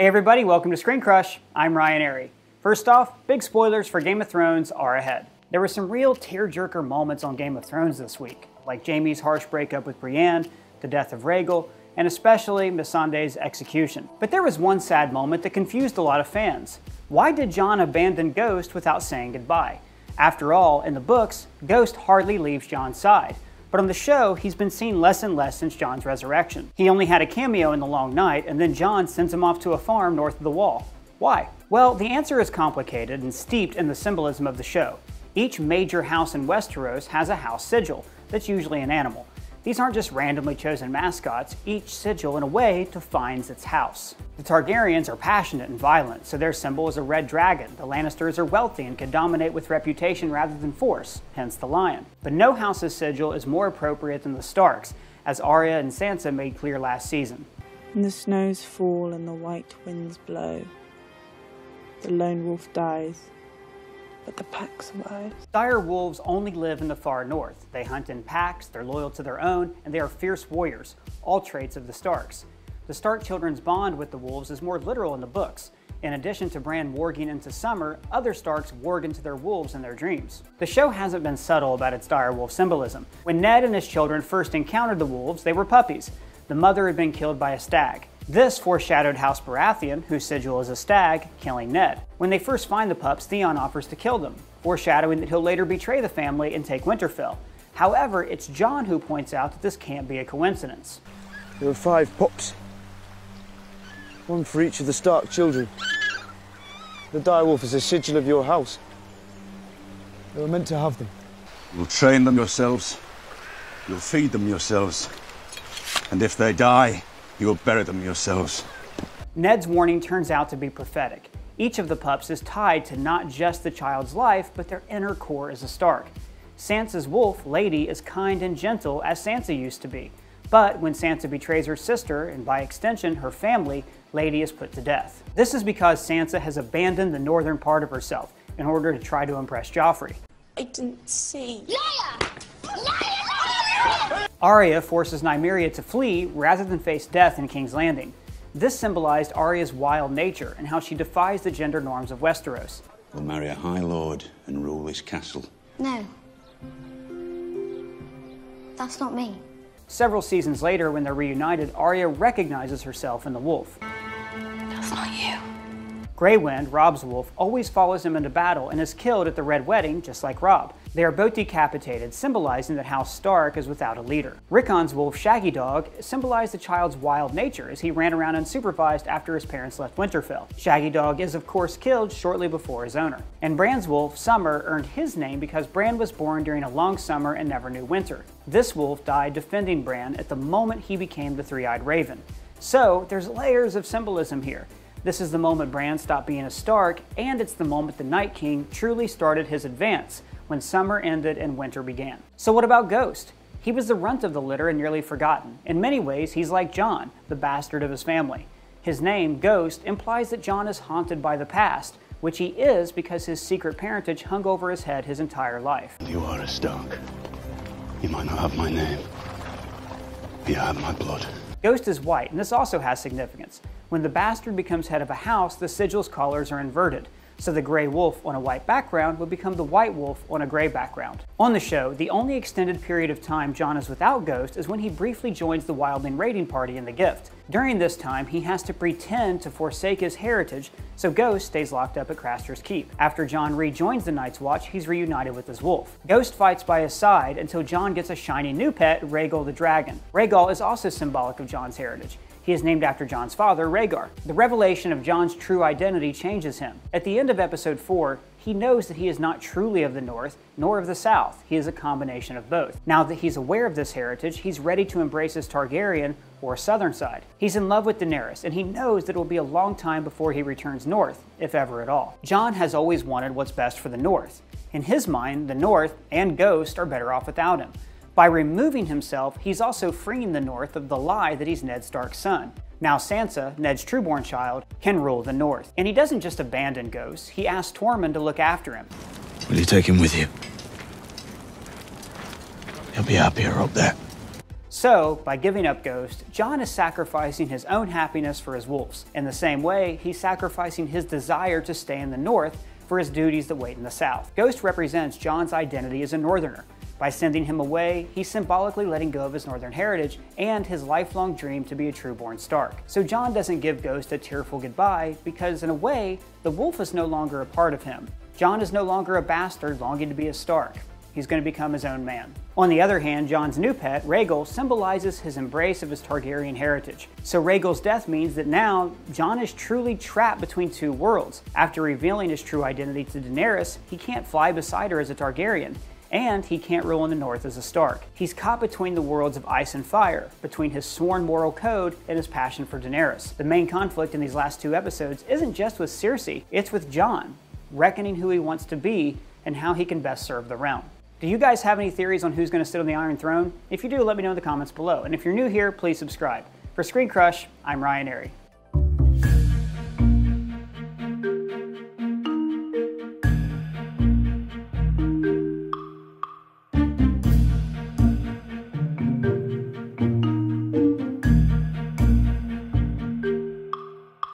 Hey everybody, welcome to Screen Crush. I'm Ryan Arey. First off, big spoilers for Game of Thrones are ahead. There were some real tearjerker moments on Game of Thrones this week, like Jaime's harsh breakup with Brienne, the death of Rhaegal, and especially Missandei's execution. But there was one sad moment that confused a lot of fans. Why did Jon abandon Ghost without saying goodbye? After all, in the books, Ghost hardly leaves Jon's side. But on the show, he's been seen less and less since Jon's resurrection. He only had a cameo in The Long Night, and then Jon sends him off to a farm north of the Wall. Why? Well, the answer is complicated and steeped in the symbolism of the show. Each major house in Westeros has a house sigil, that's usually an animal. These aren't just randomly chosen mascots, each sigil in a way defines its house. The Targaryens are passionate and violent, so their symbol is a red dragon. The Lannisters are wealthy and can dominate with reputation rather than force, hence the lion. But no house's sigil is more appropriate than the Starks, as Arya and Sansa made clear last season. And the snows fall and the white winds blow. The lone wolf dies, but the. Dire wolves only live in the far north. They hunt in packs, they're loyal to their own, and they are fierce warriors, all traits of the Starks. The Stark children's bond with the wolves is more literal in the books. In addition to Bran warging into summer, other Starks warg into their wolves in their dreams. The show hasn't been subtle about its dire wolf symbolism. When Ned and his children first encountered the wolves, they were puppies. The mother had been killed by a stag. This foreshadowed House Baratheon, whose sigil is a stag, killing Ned. When they first find the pups, Theon offers to kill them, foreshadowing that he'll later betray the family and take Winterfell. However, it's Jon who points out that this can't be a coincidence. There are five pups. One for each of the Stark children. The direwolf is a sigil of your house. You were meant to have them. You'll train them yourselves. You'll feed them yourselves. And if they die, You'll bury them yourselves. Ned's warning turns out to be prophetic. Each of the pups is tied to not just the child's life, but their inner core as a Stark. Sansa's wolf, Lady, is kind and gentle as Sansa used to be. But when Sansa betrays her sister, and by extension her family, Lady is put to death. This is because Sansa has abandoned the northern part of herself in order to try to impress Joffrey. I didn't see. Arya forces Nymeria to flee rather than face death in King's Landing. This symbolized Arya's wild nature and how she defies the gender norms of Westeros. We'll marry a High Lord and rule this castle. No. That's not me. Several seasons later, when they're reunited, Arya recognizes herself in the wolf. That's not you. Grey Wind, Robb's wolf, always follows him into battle and is killed at the Red Wedding, just like Robb. They are both decapitated, symbolizing that House Stark is without a leader. Rickon's wolf, Shaggy Dog, symbolized the child's wild nature as he ran around unsupervised after his parents left Winterfell. Shaggy Dog is, of course, killed shortly before his owner. And Bran's wolf, Summer, earned his name because Bran was born during a long summer and never knew winter. This wolf died defending Bran at the moment he became the Three Eyed Raven. So, there's layers of symbolism here. This is the moment Bran stopped being a Stark, and it's the moment the Night King truly started his advance, when summer ended and winter began. So what about Ghost? He was the runt of the litter and nearly forgotten. In many ways, he's like Jon, the bastard of his family. His name, Ghost, implies that Jon is haunted by the past, which he is because his secret parentage hung over his head his entire life. You are a Stark. You might not have my name, but you have my blood. Ghost is white, and this also has significance. When the bastard becomes head of a house, the sigil's colors are inverted. So the gray wolf on a white background would become the white wolf on a gray background. On the show, the only extended period of time Jon is without Ghost is when he briefly joins the Wildling raiding party in The Gift. During this time, he has to pretend to forsake his heritage, so Ghost stays locked up at Craster's Keep. After Jon rejoins the Night's Watch, he's reunited with his wolf. Ghost fights by his side until Jon gets a shiny new pet, Rhaegal the Dragon. Rhaegal is also symbolic of Jon's heritage. He is named after Jon's father, Rhaegar. The revelation of Jon's true identity changes him. At the end of episode 4, he knows that he is not truly of the North nor of the South. He is a combination of both. Now that he's aware of this heritage, he's ready to embrace his Targaryen or Southern side. He's in love with Daenerys, and he knows that it will be a long time before he returns north, if ever at all. Jon has always wanted what's best for the North. In his mind, the North and Ghost are better off without him. By removing himself, he's also freeing the North of the lie that he's Ned Stark's son. Now Sansa, Ned's trueborn child, can rule the North. And he doesn't just abandon Ghost, he asks Tormund to look after him. Will you take him with you? He'll be happier up there. So, by giving up Ghost, Jon is sacrificing his own happiness for his wolves. In the same way, he's sacrificing his desire to stay in the North for his duties that wait in the South. Ghost represents Jon's identity as a Northerner. By sending him away, he's symbolically letting go of his Northern heritage and his lifelong dream to be a trueborn Stark. So Jon doesn't give Ghost a tearful goodbye because, in a way, the wolf is no longer a part of him. Jon is no longer a bastard longing to be a Stark. He's going to become his own man. On the other hand, Jon's new pet, Rhaegal, symbolizes his embrace of his Targaryen heritage. So Rhaegal's death means that now Jon is truly trapped between two worlds. After revealing his true identity to Daenerys, he can't fly beside her as a Targaryen and he can't rule in the North as a Stark. He's caught between the worlds of ice and fire, between his sworn moral code and his passion for Daenerys. The main conflict in these last two episodes isn't just with Cersei, it's with Jon, reckoning who he wants to be and how he can best serve the realm. Do you guys have any theories on who's going to sit on the Iron Throne? If you do, let me know in the comments below. And if you're new here, please subscribe. For Screen Crush, I'm Ryan Arey.